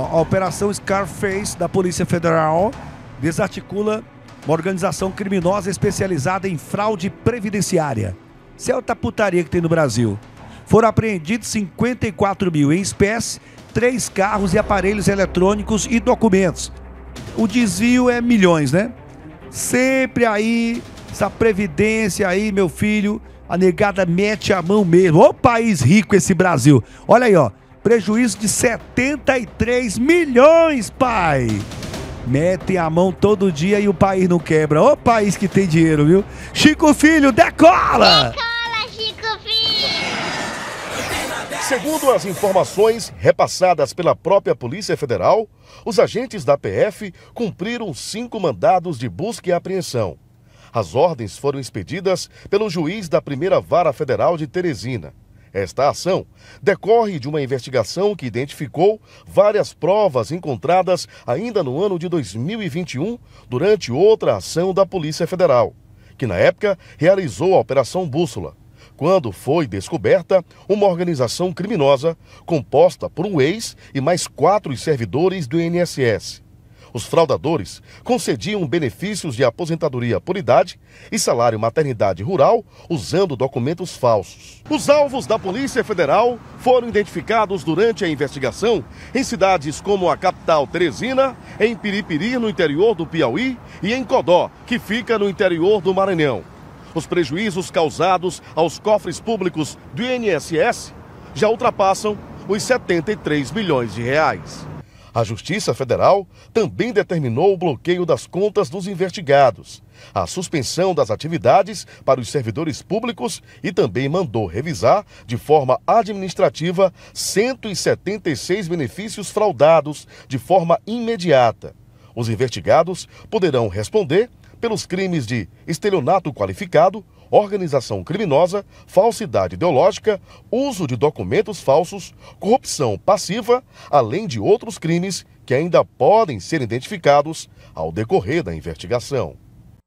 A Operação Scarface da Polícia Federal desarticula uma organização criminosa especializada em fraude previdenciária. Outra putaria que tem no Brasil. Foram apreendidos 54 mil em espécie, três carros e aparelhos eletrônicos e documentos. O desvio é milhões, né? Sempre aí, essa previdência aí, meu filho, a negada mete a mão mesmo. Ô país rico esse Brasil. Olha aí, ó. Prejuízo de 73 milhões, pai. Metem a mão todo dia e o país não quebra. Ô país que tem dinheiro, viu? Chico Filho, decola! Decola, Chico Filho! Segundo as informações repassadas pela própria Polícia Federal, os agentes da PF cumpriram cinco mandados de busca e apreensão. As ordens foram expedidas pelo juiz da primeira vara federal de Teresina. Esta ação. Decorre de uma investigação que identificou várias provas encontradas ainda no ano de 2021 durante outra ação da Polícia Federal, que na época realizou a Operação Bússola, quando foi descoberta uma organização criminosa composta por um ex e mais quatro servidores do INSS os fraudadores concediam benefícios de aposentadoria por idade e salário maternidade rural usando documentos falsos. Os alvos da Polícia Federal foram identificados durante a investigação em cidades como a capital Teresina, em Piripiri, no interior do Piauí, e em Codó, que fica no interior do Maranhão. Os prejuízos causados aos cofres públicos do INSS já ultrapassam os 73 milhões de reais. A Justiça Federal também determinou o bloqueio das contas dos investigados, a suspensão das atividades para os servidores públicos e também mandou revisar, de forma administrativa, 176 benefícios fraudados de forma imediata. Os investigados poderão responder pelos crimes de estelionato qualificado, organização criminosa, falsidade ideológica, uso de documentos falsos, corrupção passiva, além de outros crimes que ainda podem ser identificados ao decorrer da investigação.